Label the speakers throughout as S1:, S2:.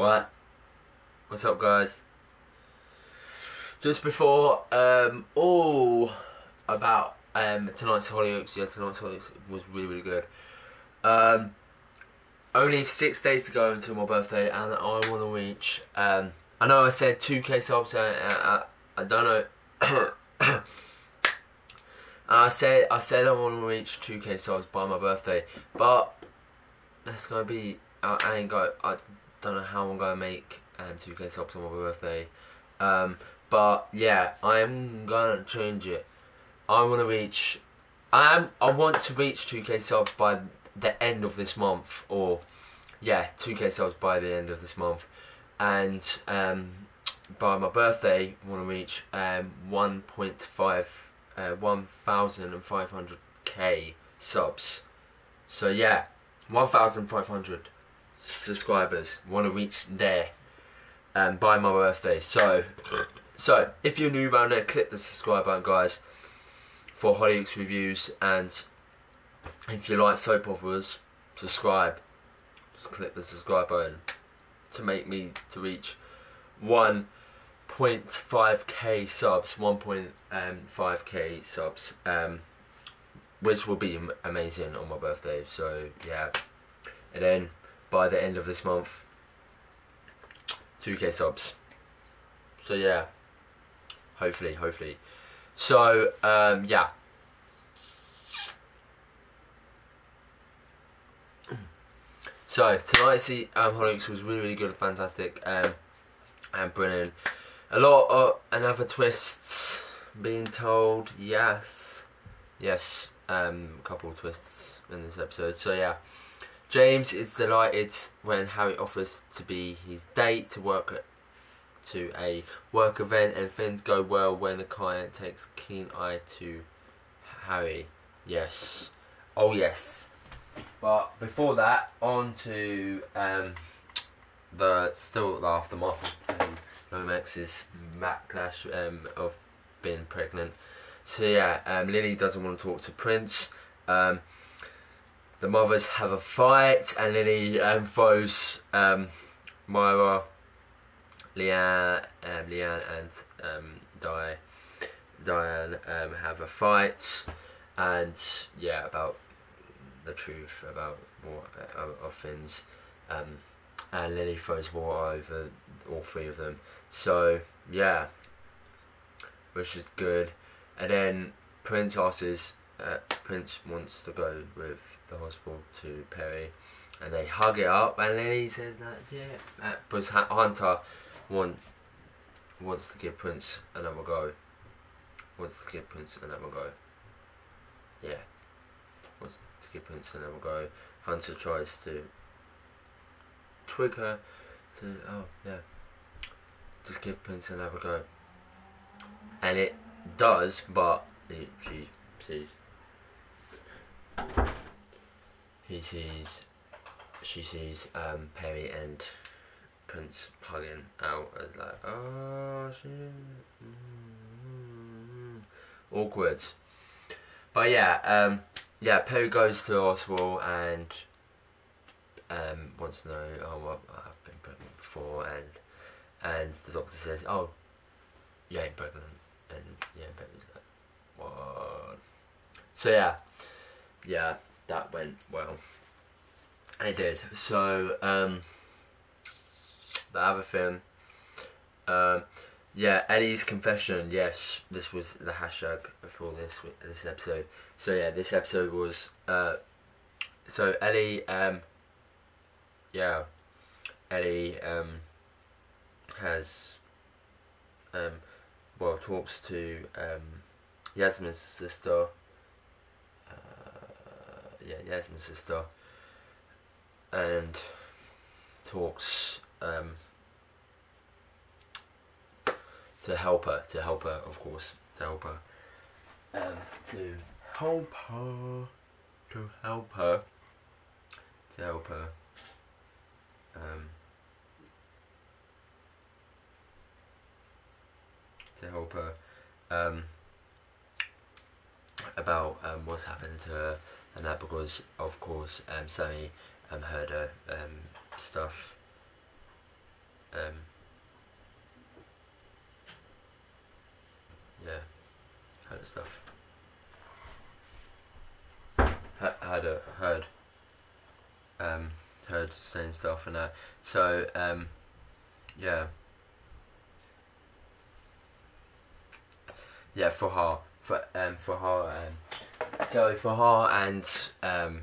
S1: What? What's up, guys? Just before, um, oh, about um tonight's Hollyoaks. Yeah, tonight's Hollyoaks was really, really good. Um, only six days to go until my birthday, and I want to reach. Um, I know I said 2k subs. Uh, I, I don't know. I said I said I want to reach 2k subs by my birthday, but that's gonna be. I, I ain't got. I don't know how I'm gonna make um, 2k subs on my birthday. Um, but yeah, I'm gonna change it. I want to reach. I am. I want to reach 2k subs by the end of this month, or yeah, 2k subs by the end of this month, and um, by my birthday, I want to reach um, 1.5 uh, 1,500k subs. So yeah, 1,500 subscribers. Want to reach there um, by my birthday. So, so if you're new around there, click the subscribe button, guys, for Hollyoaks reviews. And if you like soap operas, subscribe. Just click the subscribe button to make me to reach one 0.5k subs, 1.5k subs, um, which will be amazing on my birthday. So yeah, and then by the end of this month, 2k subs. So yeah, hopefully, hopefully. So um, yeah. So tonight's the um, Hollyoaks was really, really good, fantastic, um, and brilliant. A lot of another twists being told. Yes, yes. Um, a couple of twists in this episode. So yeah, James is delighted when Harry offers to be his date to work at, to a work event, and things go well when the client takes keen eye to Harry. Yes, oh yes. But before that, on to um, the still aftermath of um, Lomax's backlash um, of being pregnant. So yeah, um, Lily doesn't want to talk to Prince. Um, the mothers have a fight, and Lily um, throws um, Myra, Leela, um, Leela, and um, Di, Diane um, have a fight, and yeah, about the truth about more uh, of things. Um, and Lily throws water over all three of them. So yeah, which is good. And then Prince asks, uh, Prince wants to go with the hospital to Peri, and they hug it up. And then he says that yeah, uh, but Hunter want, wants to give Prince another go. Wants to give Prince another go. Yeah, wants to give Prince another go. Hunter tries to twig her to oh yeah just give Prince another go. And it does, but he, she sees. He sees, she sees um, Peri and Prince hugging out as like, oh shit. Mm-hmm. Awkward. But yeah, um, yeah, Peri goes to hospital and um, wants to know, oh, I've been pregnant before and and the doctor says, "Oh, you ain't pregnant," and yeah, Pepper's like, "What?" So yeah, yeah, that went well. It did. So um, the other thing, um, yeah, Ellie's confession. Yes, this was the hashtag for this this episode. So yeah, this episode was uh, so Ellie, um, yeah, Ellie, um has um, well talks to um, Yasmine's sister. Yeah, Yasmine's sister, and talks um, to help her. To help her, of course, to help her. Um, to help her. To help her. To help her. Um, to help her um, about um, what's happened to her and that because of course um, Sammy um, heard her um, stuff um, yeah, heard stuff. Ha- had a heard, um, heard saying stuff and that. So um, yeah, yeah for her, for um, for her, um, for her and um,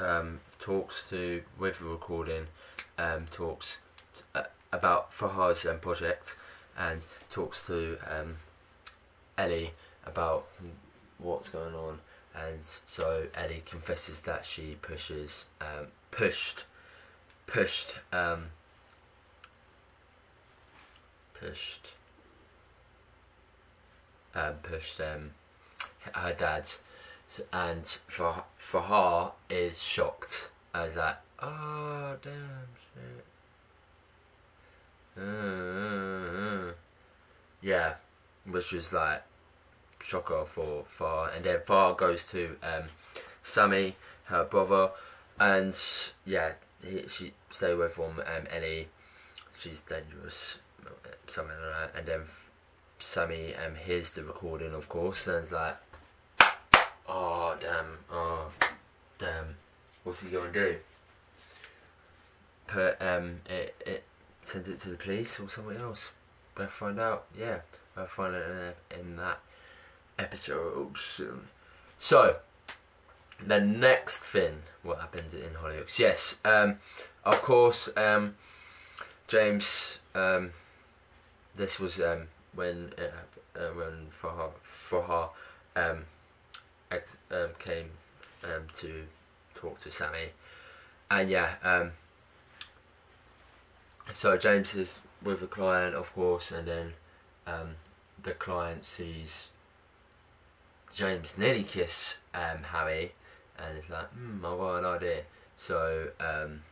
S1: um, talks to with the recording, um, talks uh, about Farrah's um, project and talks to um, Ellie about what's going on. And so Ellie confesses that she pushes um, pushed pushed um, pushed um, pushed um, her dad's and for her is shocked. As that oh damn shit. Uh, uh, uh. yeah which was like shocker for Farrah and then Farrah goes to um, Sammy her brother. And yeah he, she stay away from um, Ellie she's dangerous something like that. And then Sammy um, hears the recording of course and it's like oh damn, oh damn, what's he gonna do? Put um it it send it to the police or something else. Better find out. Yeah, better find out in, in that episode soon. So the next thing, what happens in Hollyoaks? Yes, um, of course, um, James. Um, this was um, when it, uh, when for her um, came um, to talk to Sammy, and yeah, um, so James is with a client, of course, and then um, the client sees James nearly kiss um, Harry, and it's like, hmm, I've got an idea. So, um,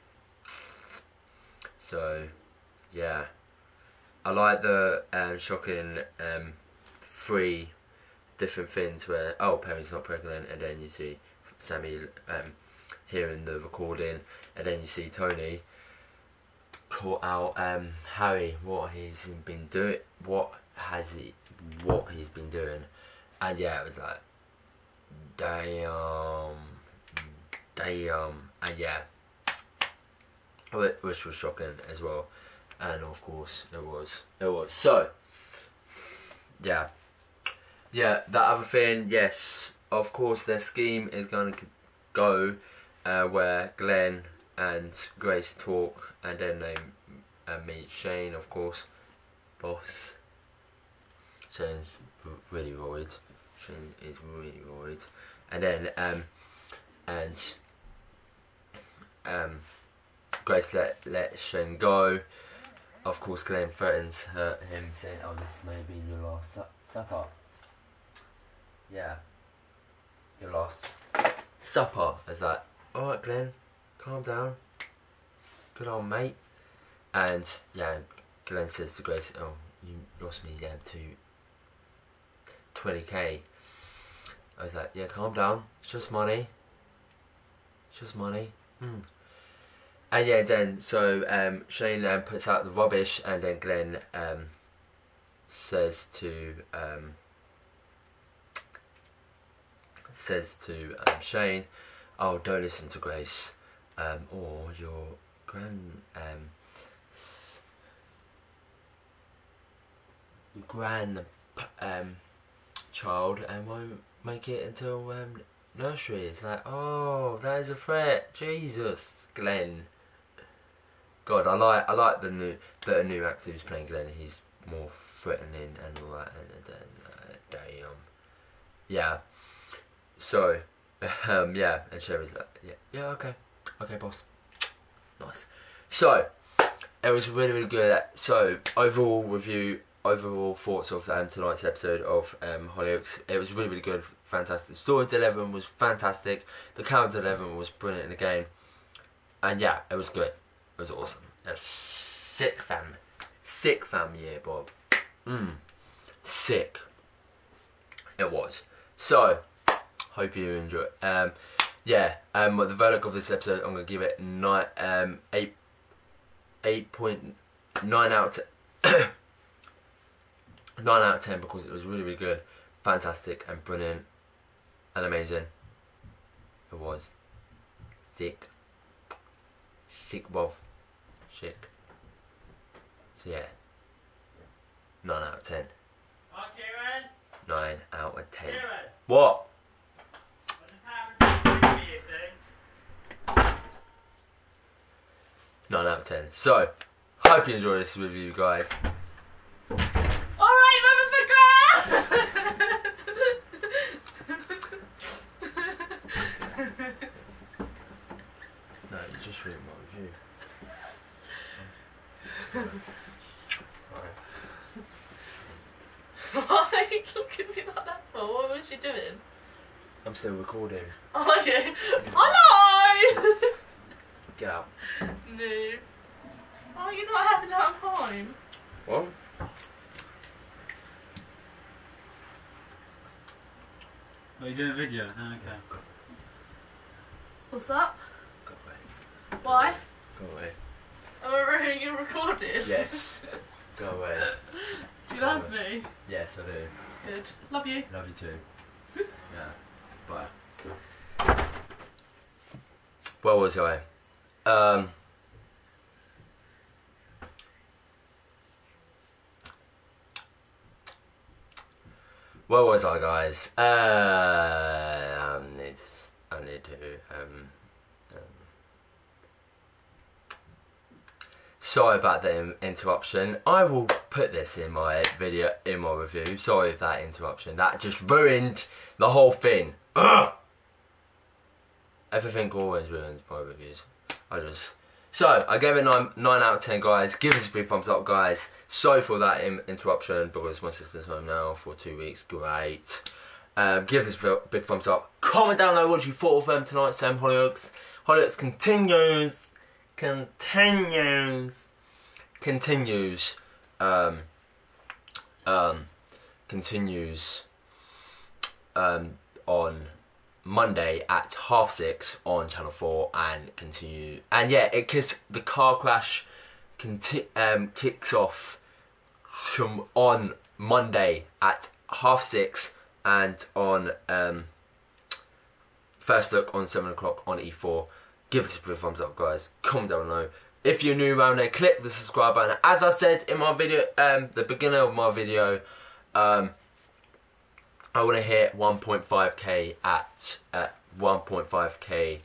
S1: so yeah, I like the shocking three different things where oh Peri's not pregnant and then you see Sammy um, hearing the recording and then you see Tony call out um, Harry what he's been doing what has he what he's been doing. And yeah it was like damn damn. And yeah which was shocking as well. And of course it was it was so yeah yeah, that other thing, yes, of course their scheme is going to go uh, where Glenn and Grace talk and then they uh, meet Shane, of course, boss. Shane's really worried. Shane is really worried. And then, um, and, um, Grace let, let Shane go. Of course, Glenn threatens her, him, saying, oh, this may be your last su supper yeah, your last supper. Is like, alright, Glenn, calm down. Good old mate. And yeah, Glenn says to Grace, oh, you lost me yeah, to 20k. I was like, yeah, calm down. It's just money. It's just money. Mm. And yeah, then so um, Shane um, puts out the rubbish, and then Glenn um, says to um, says to um, Shane, "Oh, don't listen to Grace, um, or your grand um, grand um, child and won't make it until um, nursery." It's like, "Oh, that is a threat, Jesus, Glenn." God, I like I like the new the new actor who's playing Glenn. He's more threatening and all that. And, and, uh, damn. Yeah. So, um, yeah, and Sherry's like, yeah, yeah, okay, okay, boss, nice. So, it was really, really good. So, overall review, overall thoughts of um, tonight's episode of um, Hollyoaks. It was really, really good, fantastic. Story delivery was fantastic. The character delivery was brilliant in the game, and yeah, it was good. It was awesome. A sick fam, sick fam year, Bob. Mmm, sick. It was. So, Hope you enjoy it. Um, yeah, um, the verdict of this episode, I'm going to give it nine, um, eight, 8.9 out of 10. 9 out of 10 because it was really, really good, fantastic, and brilliant, and amazing. It was. Thick. Chic, bruv. Chic. So, yeah. 9 out of 10.
S2: Ciaran.
S1: 9 out of 10. What?
S2: I just haven't seen you soon.
S1: 9 out of 10. So, hope you enjoy this review, guys.
S3: Alright, motherfucker!
S1: No, you just read my review.
S3: Why are you looking at me like that for? What was she doing?
S1: I'm still recording.
S3: Oh, okay. Hello!
S1: Get out.
S3: no. Oh, you're not having that time.
S1: What?
S2: Oh, you doing a video? Oh, okay.
S3: What's up?
S1: Go away.
S3: Why?
S1: Go away.
S3: Am I ruining your recording?
S1: Yes. Go away.
S3: Do you love me?
S1: Yes, I do.
S3: Good. Love you.
S1: Love you too. Yeah. Bye. Where was I? Um. Where was I, guys? Uh, I need, s- I need to. Um, um, sorry about the interruption. I will put this in my video, in my review. Sorry for that interruption. That just ruined the whole thing. Ugh! Everything always ruins my reviews. I just. So, I gave it 9, 9 out of 10, guys. Give us a big thumbs up, guys. Sorry for that in- interruption because my sister's home now for two weeks. Great. Um, give us a big thumbs up. Comment down below what you thought of them tonight, Sam Hollyoaks. Hollyoaks continues. Continues. Continues. Um, um, continues um, on Monday at half six on Channel Four and continue. And yeah, it kiss the car crash conti- um, kicks off on Monday at half six and on um, first look on seven o'clock on E4. Give this a thumbs up, guys. Comment down below. If you're new around there, click the subscribe button. As I said in my video, um, the beginning of my video, um, I want to hit 1.5k at at 1.5k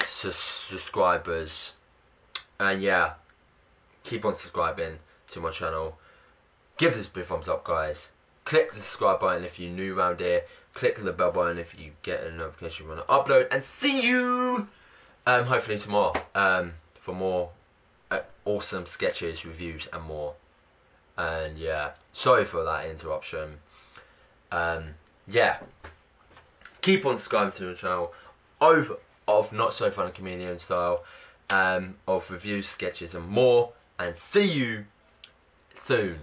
S1: sus- subscribers, and yeah, keep on subscribing to my channel. Give this a big thumbs up, guys. Click the subscribe button if you're new around here. Click the bell button if you get a notification when I upload. And see you, um, hopefully tomorrow, um, for more uh, awesome sketches, reviews, and more. And yeah, sorry for that interruption. Um, yeah, keep on subscribing to the channel over of not so funny comedian style um, of reviews, sketches, and more. And see you soon.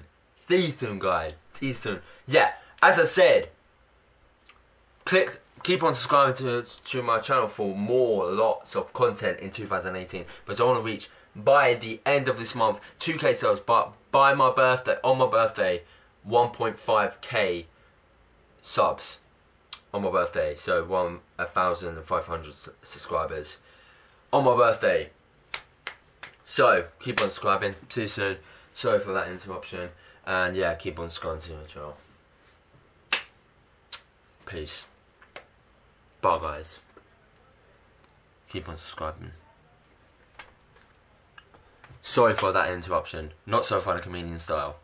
S1: See you soon, guys. See you soon. Yeah, as I said, click. Keep on subscribing to to my channel for more lots of content in 2018. But I want to reach by the end of this month 2k subs. But by my birthday, on my birthday, 1.5k subs on my birthday. So one a thousand and five hundred subscribers on my birthday. So keep on subscribing. See you soon. Sorry for that interruption. And yeah, keep on subscribing to my channel. Peace. Bye guys. Keep on subscribing. Sorry for that interruption. Not so funny comedian style.